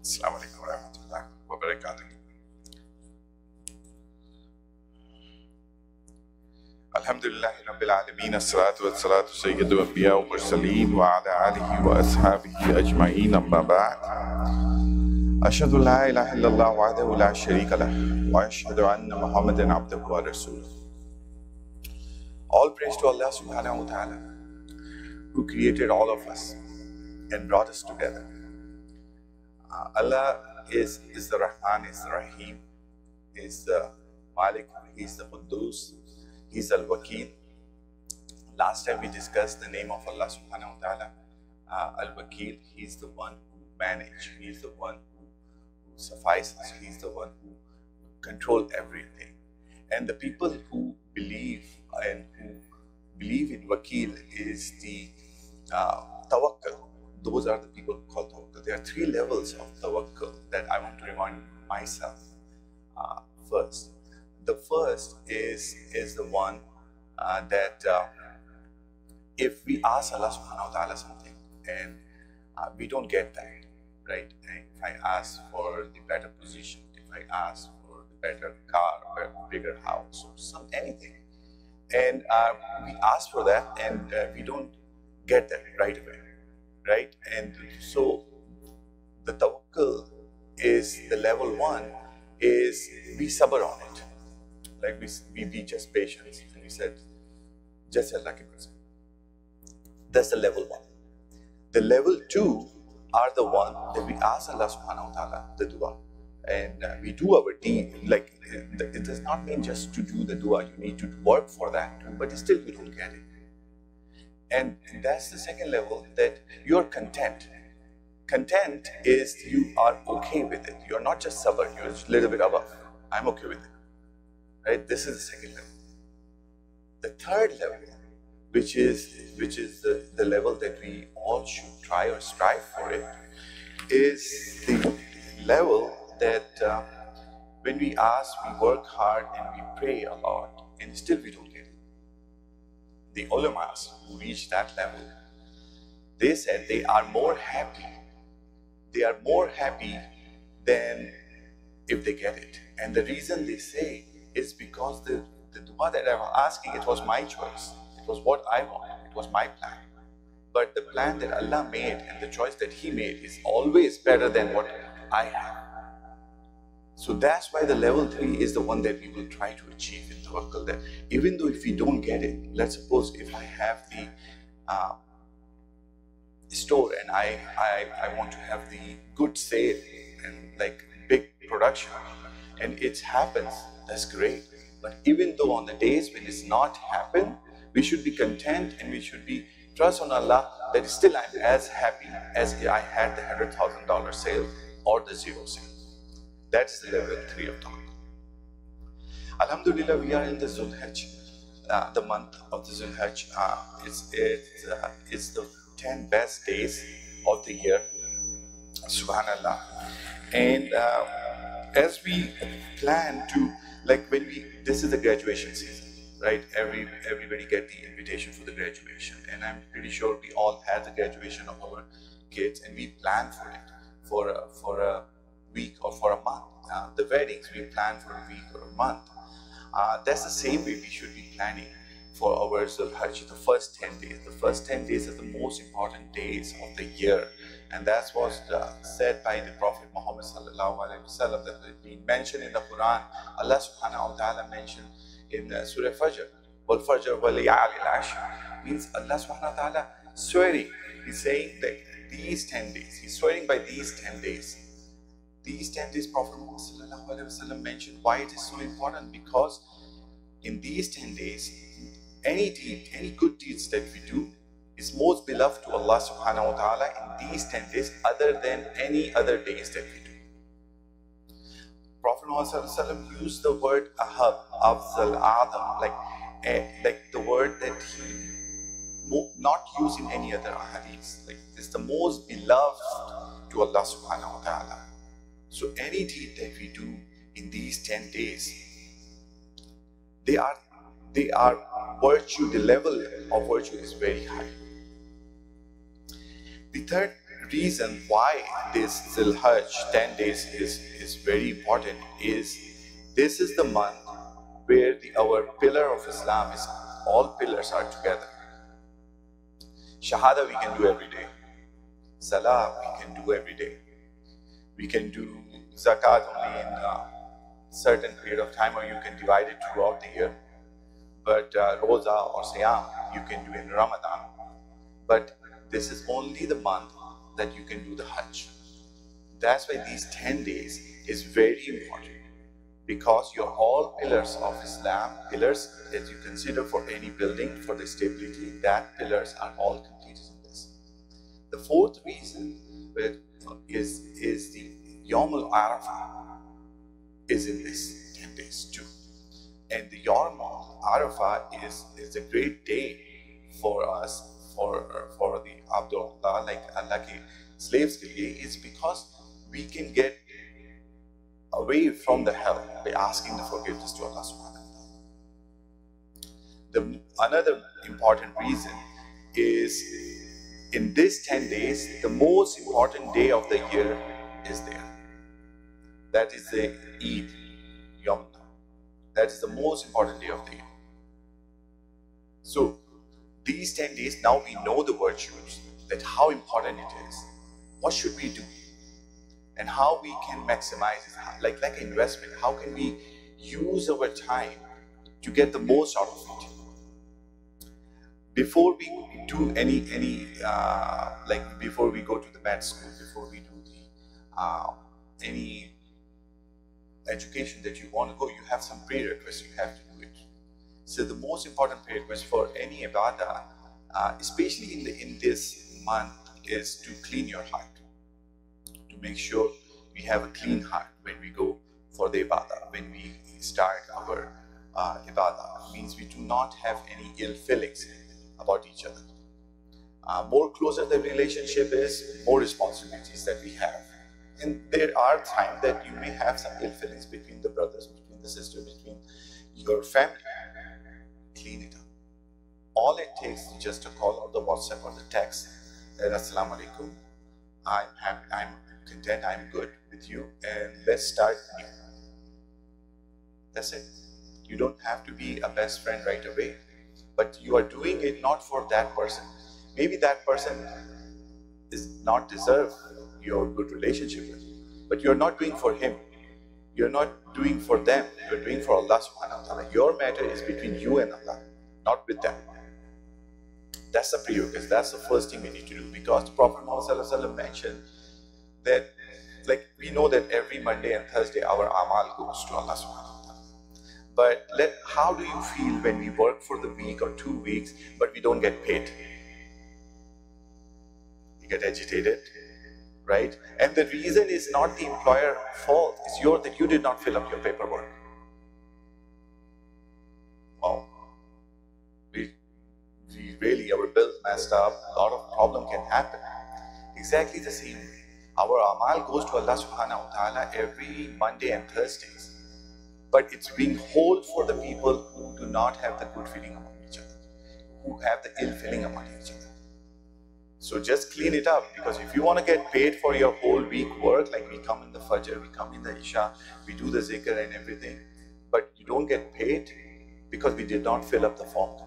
السلام عليكم ورحمة الله وبركاته. الحمد لله رب العالمين الصلاة والصلاة سيد الأنبياء والمرسلين وعلى آله وأصحابه أجمعين أما بعد. أشهد لا إله إلا الله وحده لا شريك له وأشهد أن محمدا عبده ورسوله. All praise to Allah subhanahu wa ta'ala who created all of us and brought us together. Uh, Allah is, is the Rahman, is the Rahim, is the Malik, He's the Quddus, He's Al Wakil. Last time we discussed the name of Allah subhanahu wa ta'ala, uh, Al Wakil, He's the one who manages, He's the one who, suffices, He's the one who controls everything. And the people who believe and who believe in Wakil is the uh, tawakkul. Those are the people who call. There are three levels of tawakkul that I want to remind myself uh, first. The first is is the one uh, that uh, if we ask Allah subhanahu wa ta'ala something and uh, we don't get that, right? And if I ask for the better position, if I ask for the better car or bigger house or some anything, and uh, we ask for that and uh, we don't get that right away, right? And so the tawakkul is the level one is we sabr on it, like we we be just patient and we said just Allah ki mercy. That's the level one. The level two are the one that we ask Allah subhanahu wa ta'ala the dua and uh, we do our deed. Like it, it does not mean just to do the dua. You need to work for that but still we don't get it. And that's the second level that you're content. Content is you are okay with it. You're not just sabr. You're a little bit above. I'm okay with it. Right? This is the second level. The third level, which is which is the, the level that we all should try or strive for it, is the level that uh, when we ask, we work hard and we pray a lot, and still we don't get it. The ulamas who reach that level, they said they are more happy. They are more happy than if they get it. And the reason they say is because the, the dua that I was asking, it was my choice. It was what I wanted. It was my plan. But the plan that Allah made and the choice that He made is always better than what I have. So that's why the level three is the one that we will try to achieve in tawakkul. That even though if we don't get it, let's suppose if I have the uh, store and I, I I want to have the good sale and like big production, and it happens, that's great. But even though on the days when it's not happen, we should be content and we should be trust on Allah that still I'm as happy as I had the hundred thousand dollar sale or the zero sale. That's the level three of tawakkul. Alhamdulillah, we are in the Zulhijj, uh, the month of the Zulhijj. Uh, it's it's uh, it's the ten best days of the year. Subhanallah, and uh, as we plan to like when we this is the graduation season, right? Every everybody get the invitation for the graduation, and I'm pretty sure we all had the graduation of our kids, and we plan for it for a, for a week or for a month. Uh, the weddings we plan for a week or a month. Uh, that's the same way we should be planning for our Zulhajj, the first 10 days. The first 10 days are the most important days of the year. And that's was uh, said by the Prophet Muhammad wasallam that has been mentioned in the Quran. Allah subhanahu wa ta'ala mentioned in uh, Surah Fajr, wal Fajr wal ashr means Allah subhanahu wa ta'ala swearing. He's saying that these 10 days, he's swearing by these 10 days. These 10 days, Prophet Muhammad mentioned why it is so important because in these 10 days, any deed, any good deeds that we do is most beloved to Allah subhanahu wa ta'ala in these 10 days other than any other days that we do. Prophet Muhammad used the word ahab, afzal, adam, like, eh, like the word that he not used in any other hadith. Like it's the most beloved to Allah subhanahu wa ta'ala. So any deed that we do in these 10 days, they are they are virtue, the level of virtue is very high. The third reason why this Zilhaj 10 days is, is very important is this is the month where the, our pillar of Islam is all pillars are together. Shahada we can do every day. Salah we can do every day. We can do zakat only in a certain period of time or you can divide it throughout the year. But uh, Roza or Siyam you can do in Ramadan. But this is only the month that you can do the Hajj. That's why these 10 days is very important because you're all pillars of Islam, pillars that you consider for any building for the stability, that pillars are all completed in this. The fourth reason is, is the Yom al Arafah is in this 10 days too. And the Yom Arafah is, is a great day for us, for, for the Abdullah, like Allah slaves ke liye, is because we can get away from the hell by asking the forgiveness to Allah subhanahu wa ta'ala. The, another important reason is in these 10 days, the most important day of the year is there. That is the Eid, Yom That is the most important day of the year. So, these 10 days, now we know the virtues, that how important it is. What should we do? And how we can maximize it, like, like investment, how can we use our time to get the most out of it? Before we do any, any uh, like before we go to the med school, before we do the, uh, any education that you want to go, you have some prerequisites you have to do it. So the most important prerequisite for any ibadah, uh, especially in the in this month, is to clean your heart. To make sure we have a clean heart when we go for the ibadah, when we start our uh, ibadah. It means we do not have any ill feelings about each other. Uh, more closer the relationship is, more responsibilities that we have. And there are times that you may have some ill feelings between the brothers, between the sisters, between your family. Clean it up. All it takes is just a call or the WhatsApp or the text. That Assalamu alaikum. I'm happy, I'm content, I'm good with you, and let's start new. That's it. You don't have to be a best friend right away, but you are doing it not for that person. Maybe that person is not deserve your good relationship with. But you're not doing for him. You're not doing for them. You're doing for Allah subhanahu wa ta'ala. Your matter is between you and Allah, not with them. That's the prerequisite. That's the first thing we need to do. Because the Prophet Muhammad mentioned that like we know that every Monday and Thursday our amal goes to Allah subhanahu wa ta'ala. But let how do you feel when we work for the week or two weeks but we don't get paid? You get agitated, right? And the reason is not the employer fault, it's your that you did not fill up your paperwork. Well, we, we really, our bills messed up, a lot of problem can happen. Exactly the same. Our amal goes to Allah subhanahu wa ta'ala every Monday and Thursdays. But it's being hold for the people who do not have the good feeling among each other, who have the ill feeling among each other. So just clean it up because if you want to get paid for your whole week work, like we come in the Fajr, we come in the Isha, we do the Zikr and everything, but you don't get paid because we did not fill up the form.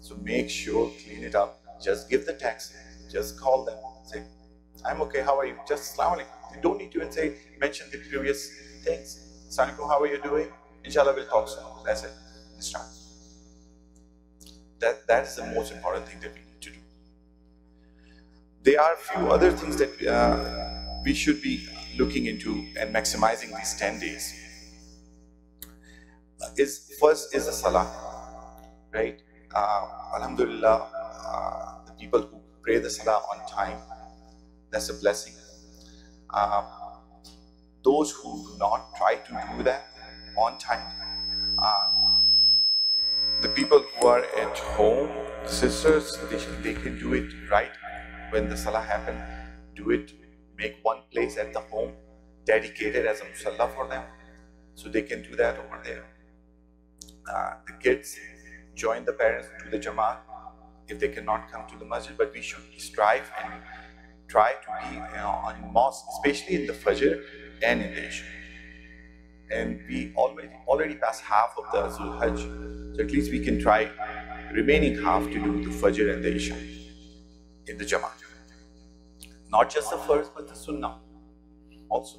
So make sure, clean it up. Just give the text, just call them, say, I'm okay, how are you? Just Assalamu alaikum. You don't need to even say, mention the previous things. Assalamu how are you doing? Inshallah, we'll talk soon. That's it. It's time. That, that is the most important thing that we there are a few other things that uh, we should be looking into and maximizing these 10 days. Is first is the salah, right? Uh, Alhamdulillah, uh, the people who pray the salah on time, that's a blessing. Uh, those who do not try to do that on time, uh, the people who are at home, the sisters, they, they can do it right when the salah happen, do it, make one place at the home dedicated as a musalla for them. So they can do that over there. Uh, the kids join the parents to the Jamaat if they cannot come to the masjid, but we should strive and try to be you know, in mosque, especially in the Fajr and in the Isha. And we already already passed half of the Zul Hajj, so at least we can try remaining half to do the Fajr and the Isha in the Jamaat. Not just the first, but the Sunnah also.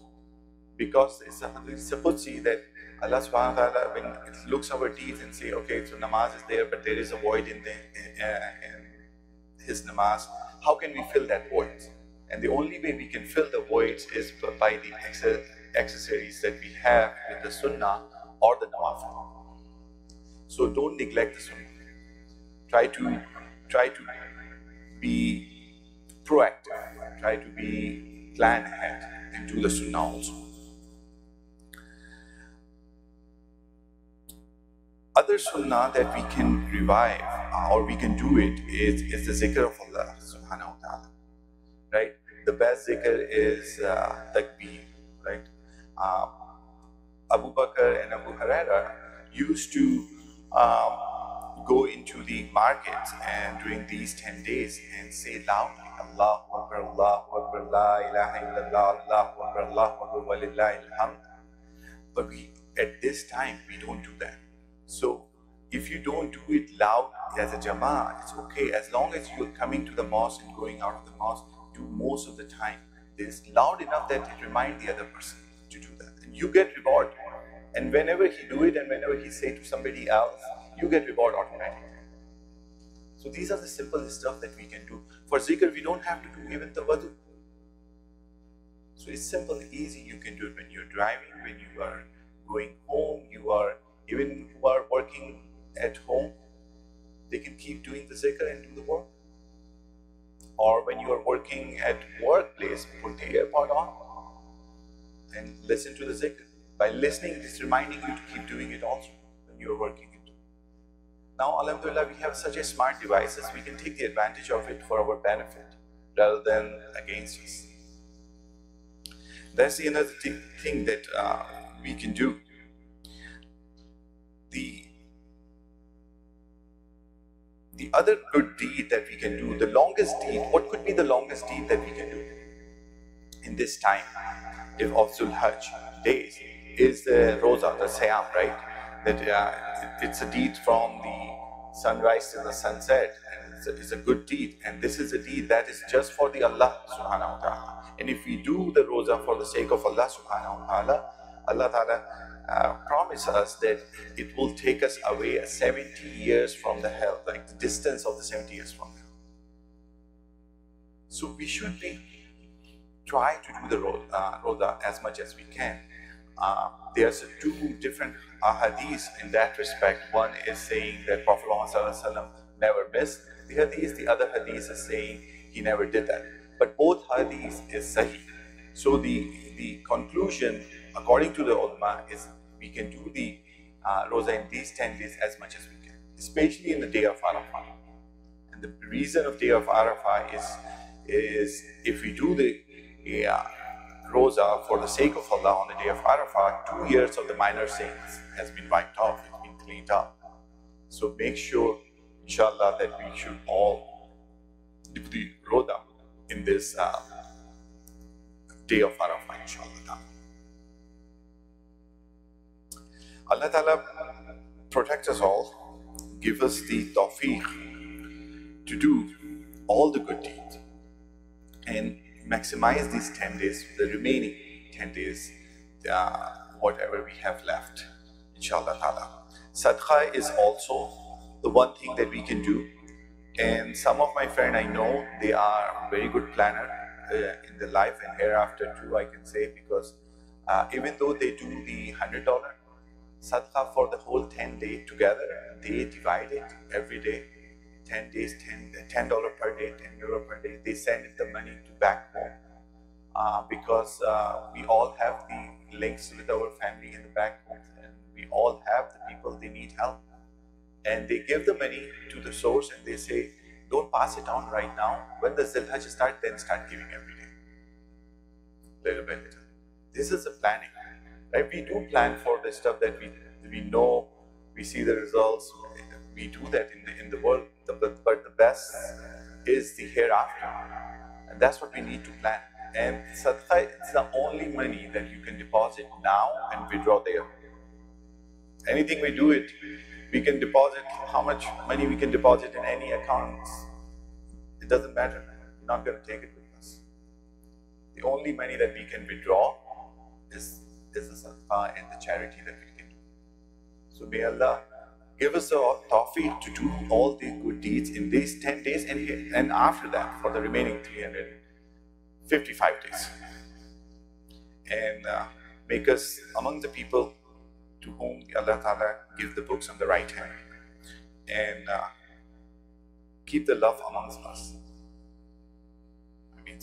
Because it's a, a putsi that Allah subhanahu wa ta'ala, when it looks our deeds and say, okay, so namaz is there, but there is a void in, the, uh, in his namaz, how can we fill that void? And the only way we can fill the voids is by the accessories that we have with the sunnah or the nawafil. So don't neglect the sunnah. Try to try to be proactive. Try to be plan ahead and do the sunnah also. Other sunnah that we can revive uh, or we can do it is, is the zikr of Allah subhanahu wa ta'ala. Right? The best zikr is uh, takbir, right? Uh, Abu Bakr and Abu Huraira used to um, go into the market and during these 10 days and say loudly, Allahu Akbar, Allahu Akbar, La ilaha illallah, Allahu Akbar, Allahu Akbar, walillahi alhamd. But we, at this time, we don't do that. So if you don't do it loud as a jama'ah, it's okay. As long as you're coming to the mosque and going out of the mosque, do most of the time. It's loud enough that it reminds the other person to do that. And you get reward. And whenever he do it and whenever he say to somebody else, you get reward automatically. So these are the simple stuff that we can do. For zikr, we don't have to do even the wadu. So it's simple, easy. You can do it when you're driving, when you are going home, you are even who are working at home, they can keep doing the zikr and do the work. Or when you are working at workplace, put the AirPod on and listen to the zikr. By listening, it's reminding you to keep doing it also when you're working. Now, Alhamdulillah, we have such a smart devices, we can take the advantage of it for our benefit rather than against us. That's the another thing that uh, we can do the the other good deed that we can do, the longest deed, what could be the longest deed that we can do in this time if of Zulhajj days is the Roza, the Siyam, right? That uh, it's a deed from the sunrise to the sunset and it's a, it's a, good deed and this is a deed that is just for the Allah subhanahu wa ta'ala. And if we do the Roza for the sake of Allah subhanahu wa ta'ala, Allah ta'ala uh, promise us that it will take us away 70 years from the hell, like the distance of the 70 years from hell. So we should be try to do the uh, roda as much as we can. Uh, there's two different hadiths in that respect. One is saying that Prophet Muhammad never missed the hadith. The other hadith is saying he never did that. But both hadiths is sahih. So the, the conclusion, according to the ulama, is we can do the uh, roza in these 10 days as much as we can, especially in the day of Arafah. And the reason of day of Arafah is, is if we do the uh, roza for the sake of Allah on the day of Arafah, two years of the minor sins has been wiped off, it's been cleaned up. So make sure, inshallah, that we should all do the roza in this uh, day of Arafah, inshallah. Allah Ta'ala protect us all, give us the tawfiq to do all the good deeds and maximize these 10 days, the remaining 10 days, uh, whatever we have left, inshallah ta'ala. Sadqa is also the one thing that we can do. And some of my friends I know, they are very good planner uh, in the life and hereafter too, I can say, because uh, even though they do the $100 sadqa for the whole 10 day together. They divide it every day, 10 days, 10 dollar per day, 10 euro per day. They send the money to back home uh, because uh, we all have the links with our family in the back home and we all have the people they need help. And they give the money to the source and they say, don't pass it on right now. When the Zilhajj start, then start giving every day. Little by little. This is the planning. Right? We do plan for the stuff that we we know, we see the results. We do that in the in the world, but, the best is the hereafter. And that's what we need to plan. And sadaqah is the only money that you can deposit now and withdraw there. Anything we do it, we can deposit how much money we can deposit in any accounts. It doesn't matter. We're not going to take it with us. The only money that we can withdraw is, is the sadaqah and the charity that we can do. So may Allah give us a tawfiq to do all the good deeds in these 10 days and, and after that for the remaining 355 days. And uh, make us among the people to whom Allah Ta'ala gives the books on the right hand. And uh, keep the love amongst us. I mean,